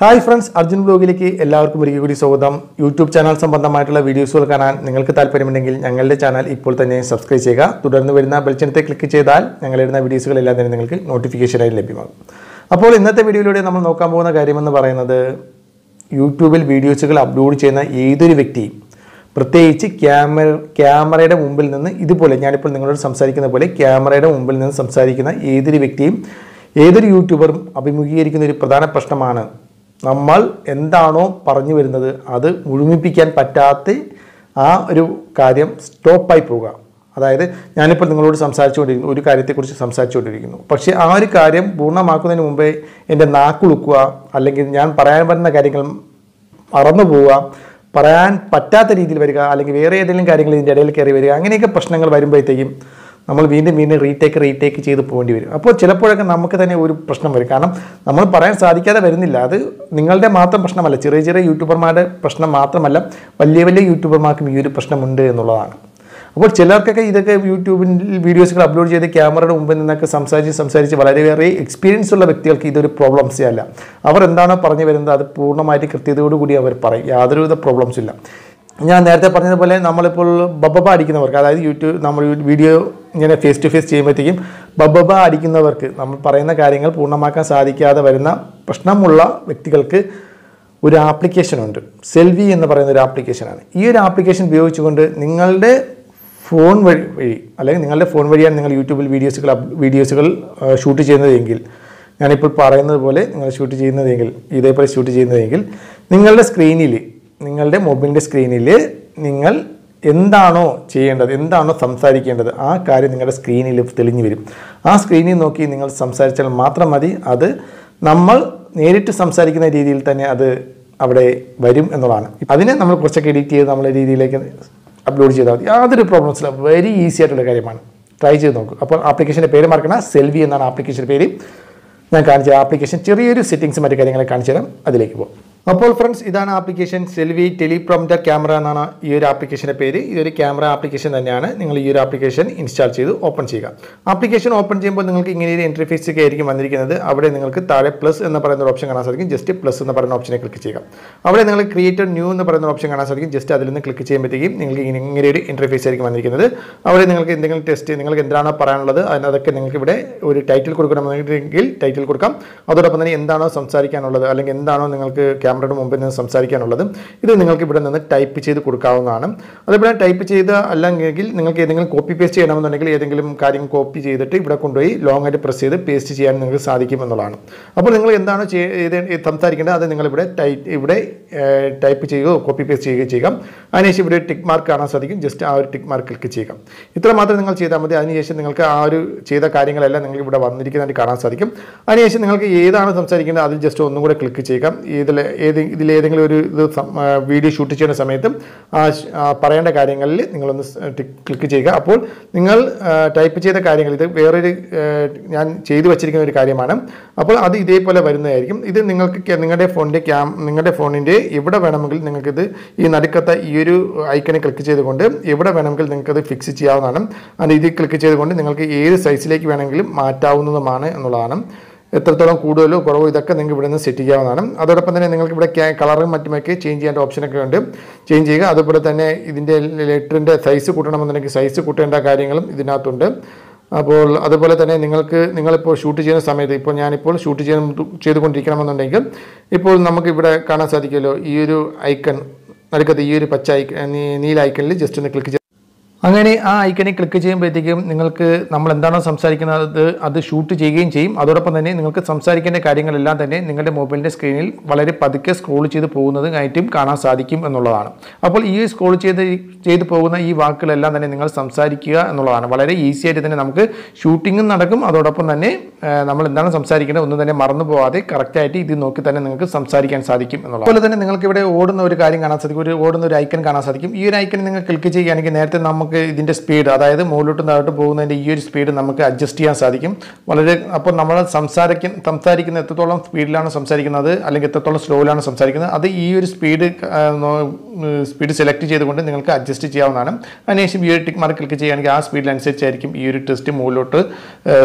Hi friends Arjun ബ്ലോഗിലേക്ക് എല്ലാവർക്കും ഒരിക്കൽ കൂടി സ്വാഗതം. യൂട്യൂബ് ചാനൽ സംബന്ധമായിട്ടുള്ള വീഡിയോസുകൾ കാണാൻ നിങ്ങൾക്ക് താല്പര്യമുണ്ടെങ്കിൽ ഞങ്ങളുടെ ചാനൽ ഇപ്പോൾ തന്നെ സബ്സ്ക്രൈബ് ചെയ്യുക. തുടർന്ന് വരുന്ന ബെൽച്ചനത്തെ ക്ലിക്ക് ചെയ്താൽ ഞങ്ങളിടുന്ന വീഡിയോസുകളെല്ലാം തന്നെ നിങ്ങൾക്ക് നോട്ടിഫിക്കേഷനായി ലഭ്യമാകും. അപ്പോൾ ഇന്നത്തെ വീഡിയോയിലൂടെ നമ്മൾ നോക്കാൻ പോകുന്ന കാര്യമെന്ന് പറയുന്നത് യൂട്യൂബിൽ വീഡിയോസുകൾ അപ്ലോഡ് ചെയ്യുന്ന ഏതൊരു വ്യക്തിയും പ്രത്യേകിച്ച് ക്യാമറ ക്യാമറയുടെ മുമ്പിൽ നിന്ന് ഇതുപോലെ ഞാനിപ്പോൾ നിങ്ങളോട് സംസാരിക്കുന്ന പോലെ ക്യാമറയുടെ മുമ്പിൽ നിന്ന് സംസാരിക്കുന്ന ഏതൊരു വ്യക്തിയും ഏതൊരു യൂട്യൂബറും അഭിമുഖീകരിക്കുന്ന ഒരു പ്രധാന പ്രശ്നമാണ് നമ്മൾ എന്താണോ പറഞ്ഞു വരുന്നത് അത് മുഴുമിപ്പിക്കാൻ പറ്റാത്ത ആ ഒരു കാര്യം സ്റ്റോപ്പായി പോവുക. അതായത് ഞാനിപ്പോൾ നിങ്ങളോട് സംസാരിച്ചുകൊണ്ടിരിക്കുന്നു ഒരു കാര്യത്തെക്കുറിച്ച് സംസാരിച്ചുകൊണ്ടിരിക്കുന്നു. പക്ഷേ ആ ഒരു കാര്യം പൂർണമാക്കുന്നതിന് മുമ്പേ എന്റെ നാക്കുളുക്കുക അല്ലെങ്കിൽ ഞാൻ പറയാൻ പറ്റുന്ന കാര്യങ്ങൾ മറന്നു പോവുക പറയാൻ പറ്റാത്ത രീതിയിൽ വരിക അല്ലെങ്കിൽ വേറെ ഏതെങ്കിലും കാര്യങ്ങൾ ഇതിന്റെ ഇടയിൽ കയറി വരിക അങ്ങനെയൊക്കെ പ്രശ്നങ്ങൾ വരുമ്പോഴത്തേക്കും നമ്മൾ വീണ്ടും വീണ്ടും റീടേക്ക് റീടേക്ക് ചെയ്ത് പോകേണ്ടി വരും. അപ്പോൾ ചിലപ്പോഴൊക്കെ നമുക്ക് തന്നെ ഒരു പ്രശ്നം വരും. കാരണം നമ്മൾ പറയാൻ സാധിക്കാതെ വരുന്നില്ല. അത് നിങ്ങളുടെ മാത്രം പ്രശ്നമല്ല. ചെറിയ ചെറിയ യൂട്യൂബർമാരുടെ പ്രശ്നം മാത്രമല്ല വലിയ വലിയ യൂട്യൂബർമാർക്കും ഈ ഒരു പ്രശ്നമുണ്ട് എന്നുള്ളതാണ്. അപ്പോൾ ചിലർക്കൊക്കെ ഇതൊക്കെ യൂട്യൂബിൽ വീഡിയോസുകൾ അപ്ലോഡ് ചെയ്ത് ക്യാമറയുടെ മുമ്പിൽ നിന്നൊക്കെ സംസാരിച്ച് സംസാരിച്ച് വളരെയേറെ എക്സ്പീരിയൻസ് ഉള്ള വ്യക്തികൾക്ക് ഇതൊരു പ്രോബ്ലംസേ അല്ല. അവർ എന്താണോ പറഞ്ഞു വരുന്നത് അത് പൂർണമായിട്ട് കൃത്യതയോടുകൂടി അവർ പറയും. യാതൊരുവിധ പ്രോബ്ലംസും ഇല്ല. ഞാൻ നേരത്തെ പറഞ്ഞതുപോലെ നമ്മളിപ്പോൾ ബബബ അടിക്കുന്നവർക്ക് അതായത് യൂട്യൂബ് നമ്മൾ വീഡിയോ ഇങ്ങനെ ഫേസ് ടു ഫേസ് ചെയ്യുമ്പോഴത്തേക്കും ബബബ അടിക്കുന്നവർക്ക് നമ്മൾ പറയുന്ന കാര്യങ്ങൾ പൂർണമാക്കാൻ സാധിക്കാതെ വരുന്ന പ്രശ്നമുള്ള വ്യക്തികൾക്ക് ഒരു ആപ്ലിക്കേഷനുണ്ട് സെൽവി എന്ന് പറയുന്ന ഒരു ആപ്ലിക്കേഷനാണ് ഈ ഒരു ആപ്ലിക്കേഷൻ ഉപയോഗിച്ചുകൊണ്ട് നിങ്ങളുടെ ഫോൺ വഴി വഴി അല്ലെങ്കിൽ നിങ്ങളുടെ ഫോൺ വഴിയാണ് നിങ്ങൾ യൂട്യൂബിൽ വീഡിയോസുകൾ വീഡിയോസുകൾ ഷൂട്ട് ചെയ്യുന്നതെങ്കിൽ ഞാനിപ്പോൾ പറയുന്നത് പോലെ നിങ്ങൾ ഷൂട്ട് ചെയ്യുന്നതെങ്കിൽ ഇതേപോലെ ഷൂട്ട് ചെയ്യുന്നതെങ്കിൽ നിങ്ങളുടെ സ്ക്രീനിൽ നിങ്ങളുടെ മൊബൈലിന്റെ സ്ക്രീനിൽ നിങ്ങൾ എന്താണോ ചെയ്യേണ്ടത് എന്താണോ സംസാരിക്കേണ്ടത് ആ കാര്യം നിങ്ങളുടെ സ്ക്രീനിൽ തെളിഞ്ഞു വരും. ആ സ്ക്രീനിൽ നോക്കി നിങ്ങൾ സംസാരിച്ചാൽ മാത്രം മതി. അത് നമ്മൾ നേരിട്ട് സംസാരിക്കുന്ന രീതിയിൽ തന്നെ അത് അവിടെ വരും എന്നുള്ളതാണ്. അതിനെ നമ്മൾ കുറച്ചൊക്കെ എഡിറ്റ് ചെയ്ത് നമ്മളെ രീതിയിലേക്ക് അപ്ലോഡ് ചെയ്താൽ മതി. യാതൊരു പ്രോബ്ലംസ് ഇല്ല. വെരി ഈസി ആയിട്ടുള്ള കാര്യമാണ്. ട്രൈ ചെയ്ത് നോക്കൂ. അപ്പോൾ ആപ്ലിക്കേഷന്റെ പേര് മറക്കണം സെൽവി എന്നാണ് ആപ്ലിക്കേഷന്റെ പേര്. ഞാൻ കാണിച്ച ആപ്ലിക്കേഷൻ ചെറിയൊരു സെറ്റിങ്സ് മറ്റു കാര്യങ്ങളെ കാണിച്ചു തരാം. അതിലേക്ക് പോകും. അപ്പോൾ ഫ്രണ്ട്സ് ഇതാണ് ആപ്ലിക്കേഷൻ സെൽവി ടെലിപ്രോംറ്റർ ക്യാമറ എന്നാണ് ഈ ഒരു ആപ്ലിക്കേഷന്റെ പേര്. ഇതൊരു ക്യാമറ ആപ്ലിക്കേഷൻ തന്നെയാണ്. നിങ്ങൾ ഈ ഒരു ആപ്ലിക്കേഷൻ ഇൻസ്റ്റാൾ ചെയ്ത് ഓപ്പൺ ചെയ്യുക. ആപ്ലിക്കേഷൻ ഓപ്പൺ ചെയ്യുമ്പോൾ നിങ്ങൾക്ക് ഇങ്ങനെ ഒരു ഇന്റർഫേസ് ഒക്കെ ആയിരിക്കും വന്നിരിക്കുന്നത്. അവിടെ നിങ്ങൾക്ക് താഴെ പ്ലസ് എന്ന് പറയുന്ന ഒരു ഓപ്ഷൻ കാണാൻ സാധിക്കും. ജസ്റ്റ് പ്ലസ് എന്ന് പറയുന്ന ഓപ്ഷനെ ക്ലിക്ക് ചെയ്യുക. അവിടെ നിങ്ങൾ ക്രിയേറ്റർ ന്യൂ എന്ന് പറയുന്ന ഓപ്ഷൻ കാണാൻ സാധിക്കും. ജസ്റ്റ് അതിൽ നിന്ന് ക്ലിക്ക് ചെയ്യുമ്പോഴത്തേക്കും നിങ്ങൾക്ക് ഇങ്ങനെ ഒരു ഇന്റർഫേസ് ആയിരിക്കും വന്നിരിക്കുന്നത്. അവിടെ നിങ്ങൾക്ക് എന്തെങ്കിലും ടെസ്റ്റ് നിങ്ങൾക്ക് എന്താണോ പറയാനുള്ളത് അതിനതൊക്കെ നിങ്ങൾക്ക് ഇവിടെ ഒരു ടൈറ്റിൽ കൊടുക്കണമെന്നുണ്ടെങ്കിൽ ടൈറ്റിൽ കൊടുക്കാം. അതോടൊപ്പം തന്നെ എന്താണോ സംസാരിക്കാനുള്ളത് അല്ലെങ്കിൽ എന്താണോ നിങ്ങൾക്ക് ക്യാമറയുടെ മുമ്പിൽ നിന്ന് സംസാരിക്കാനുള്ളത് ഇത് നിങ്ങൾക്ക് ഇവിടെ നിന്ന് ടൈപ്പ് ചെയ്ത് കൊടുക്കാവുന്നതാണ്. അതേപോലെ ടൈപ്പ് ചെയ്ത് അല്ലെങ്കിൽ നിങ്ങൾക്ക് ഏതെങ്കിലും കോപ്പി പേസ്റ്റ് ചെയ്യണമെന്നുണ്ടെങ്കിൽ ഏതെങ്കിലും കാര്യം കോപ്പി ചെയ്തിട്ട് ഇവിടെ കൊണ്ടുപോയി ലോങ് ആയിട്ട് പ്രസ് ചെയ്ത് പേസ്റ്റ് ചെയ്യാൻ നിങ്ങൾക്ക് സാധിക്കും എന്നുള്ളതാണ് അപ്പോൾ നിങ്ങൾ എന്താണ് സംസാരിക്കേണ്ടത്? അത് നിങ്ങൾ ഇവിടെ ടൈ ഇവിടെ ടൈപ്പ് ചെയ്യുകയോ കോപ്പി പേസ്റ്റ് ചെയ്യുകയോ ചെയ്യുക അതിനുശേഷം ഇവിടെ ടിക്ക് മാർക്ക് കാണാൻ സാധിക്കും. ജസ്റ്റ് ആ ഒരു ടിക്ക് മാർക്ക് ക്ലിക്ക് ചെയ്യുക. ഇത്ര മാത്രം നിങ്ങൾ ചെയ്താൽ മതി. അതിനുശേഷം നിങ്ങൾക്ക് ആ ഒരു ചെയ്ത കാര്യങ്ങളെല്ലാം നിങ്ങൾക്ക് ഇവിടെ വന്നിരിക്കുന്നതായിട്ട് കാണാൻ സാധിക്കും. അതിനുശേഷം നിങ്ങൾക്ക് ഏതാണ് സംസാരിക്കേണ്ടത്? അതിൽ ജസ്റ്റ് ഒന്നും കൂടെ ക്ലിക്ക് ചെയ്യുക. ഇതിൽ ഏത് ഇതിലേതെങ്കിലും ഒരു ഇത് വീഡിയോ ഷൂട്ട് ചെയ്യുന്ന സമയത്തും പറയേണ്ട കാര്യങ്ങളിൽ നിങ്ങളൊന്ന് ക്ലിക്ക് ചെയ്യുക. അപ്പോൾ നിങ്ങൾ ടൈപ്പ് ചെയ്ത കാര്യങ്ങൾ ഇത് വേറൊരു ഞാൻ ചെയ്തു വച്ചിരിക്കുന്ന ഒരു കാര്യമാണ്. അപ്പോൾ അത് ഇതേപോലെ വരുന്നതായിരിക്കും. ഇത് നിങ്ങൾക്ക് നിങ്ങളുടെ ഫോണിന്റെ ക്യാം നിങ്ങളുടെ ഫോണിന്റെ എവിടെ വേണമെങ്കിൽ നിങ്ങൾക്കിത് ഈ നടുക്കത്തെ ഈ ഒരു ഐക്കണിൽ ക്ലിക്ക് ചെയ്തുകൊണ്ട് എവിടെ വേണമെങ്കിൽ നിങ്ങൾക്കത് ഫിക്സ് ചെയ്യാവുന്നതാണ്. അത് ഇതിൽ ക്ലിക്ക് ചെയ്തുകൊണ്ട് നിങ്ങൾക്ക് ഏത് സൈസിലേക്ക് വേണമെങ്കിലും മാറ്റാവുന്നതുമാണ് എന്നുള്ളതാണ്. എത്രത്തോളം കൂടുതലോ കുറവോ ഇതൊക്കെ നിങ്ങൾക്ക് ഇവിടെ നിന്ന് സെറ്റ് ചെയ്യാവുന്നതാണ്. അതോടൊപ്പം തന്നെ നിങ്ങൾക്ക് ഇവിടെ കളറും മറ്റുമൊക്കെ ചേഞ്ച് ചെയ്യേണ്ട ഓപ്ഷനൊക്കെ ഉണ്ട്. ചേഞ്ച് ചെയ്യുക. അതുപോലെ തന്നെ ഇതിന്റെ ലെറ്ററിന്റെ സൈസ് കൂട്ടണമെന്നുണ്ടെങ്കിൽ സൈസ് കൂട്ടേണ്ട കാര്യങ്ങളും ഇതിനകത്തുണ്ട്. അപ്പോൾ അതുപോലെ തന്നെ നിങ്ങൾക്ക് നിങ്ങളിപ്പോൾ ഷൂട്ട് ചെയ്യുന്ന സമയത്ത് ഇപ്പോൾ ഞാനിപ്പോൾ ഷൂട്ട് ചെയ്യുന്ന ചെയ്തുകൊണ്ടിരിക്കണമെന്നുണ്ടെങ്കിൽ ഇപ്പോൾ നമുക്ക് ഇവിടെ കാണാൻ സാധിക്കുമല്ലോ. ഈ ഒരു ഐക്കൺ നടുക്കത്ത് ഈ ഒരു പച്ച ഐക്കൺ നീല ഐക്കണിൽ ജസ്റ്റ് ഒന്ന് ക്ലിക്ക് അങ്ങനെ ആ ഐക്കണിൽ ക്ലിക്ക് ചെയ്യുമ്പോഴത്തേക്കും നിങ്ങൾക്ക് നമ്മൾ എന്താണോ സംസാരിക്കുന്നത് അത് ഷൂട്ട് ചെയ്യുകയും ചെയ്യും. അതോടൊപ്പം തന്നെ നിങ്ങൾക്ക് സംസാരിക്കേണ്ട കാര്യങ്ങളെല്ലാം തന്നെ നിങ്ങളുടെ മൊബൈലിന്റെ സ്ക്രീനിൽ വളരെ പതുക്കെ സ്ക്രോൾ ചെയ്ത് പോകുന്നതായിട്ടും കാണാൻ സാധിക്കും എന്നുള്ളതാണ്. അപ്പോൾ ഈ സ്ക്രോൾ ചെയ്ത് ചെയ്ത് പോകുന്ന ഈ വാക്കുകളെല്ലാം തന്നെ നിങ്ങൾ സംസാരിക്കുക എന്നുള്ളതാണ്. വളരെ ഈസി ആയിട്ട് തന്നെ നമുക്ക് ഷൂട്ടിങ്ങും നടക്കും. അതോടൊപ്പം തന്നെ നമ്മൾ എന്താണ് സംസാരിക്കേണ്ടത് ഒന്നും തന്നെ മറന്നു പോവാതെ കറക്റ്റായിട്ട് ഇത് നോക്കി തന്നെ നിങ്ങൾക്ക് സംസാരിക്കാൻ സാധിക്കും എന്നുള്ളത് അതുപോലെ തന്നെ നിങ്ങൾക്ക് ഇവിടെ ഓടുന്ന ഒരു കാര്യം കാണാൻ സാധിക്കും. ഒരു ഓടുന്ന ഒരു ഐക്കൺ കാണാൻ സാധിക്കും. ഈ ഒരു ഐക്കൺ നിങ്ങൾ ക്ലിക്ക് ചെയ്യുകയാണെങ്കിൽ നേരത്തെ നമുക്ക് നമുക്ക് ഇതിന്റെ സ്പീഡ് അതായത് മുകളിലോട്ട് താഴോട്ട് പോകുന്നതിന്റെ ഈ ഒരു സ്പീഡ് നമുക്ക് അഡ്ജസ്റ്റ് ചെയ്യാൻ സാധിക്കും. വളരെ അപ്പോൾ നമ്മൾ സംസാരിക്കുന്ന സംസാരിക്കുന്ന എത്രത്തോളം സ്പീഡിലാണ് സംസാരിക്കുന്നത് അല്ലെങ്കിൽ എത്രത്തോളം സ്ലോയിലാണ് സംസാരിക്കുന്നത് അത് ഈ ഒരു സ്പീഡ് സ്പീഡ് സെലക്ട് ചെയ്തുകൊണ്ട് നിങ്ങൾക്ക് അഡ്ജസ്റ്റ് ചെയ്യാവുന്നതാണ്. അതിനുശേഷം ഈ ഒരു ടിക് മാർക്ക് ക്ലിക്ക് ചെയ്യുകയാണെങ്കിൽ ആ സ്പീഡിനനുസരിച്ചായിരിക്കും ഈ ഒരു ടെസ്റ്റ് മുകളിലോട്ട്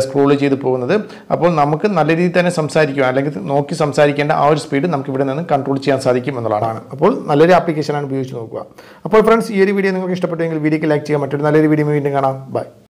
സ്ക്രോൾ ചെയ്ത് പോകുന്നത്. അപ്പോൾ നമുക്ക് നല്ല രീതിയിൽ തന്നെ സംസാരിക്കുക അല്ലെങ്കിൽ നോക്കി സംസാരിക്കേണ്ട ആ ഒരു സ്പീഡ് നമുക്ക് ഇവിടെ നിന്ന് കൺട്രോൾ ചെയ്യാൻ സാധിക്കും എന്നുള്ളതാണ്. അപ്പോൾ നല്ലൊരു ആപ്ലിക്കേഷനാണ് ഉപയോഗിച്ച് നോക്കുക. അപ്പോൾ ഫ്രണ്ട്സ് ഈ ഒരു വീഡിയോ നിങ്ങൾക്ക് ഇഷ്ടപ്പെട്ടെങ്കിൽ വീഡിയോക്ക് ലൈക്ക് ചെയ്യാൻ മറ്റൊരു നല്ലൊരു വീഡിയോ വീണ്ടും കാണാം. ബൈ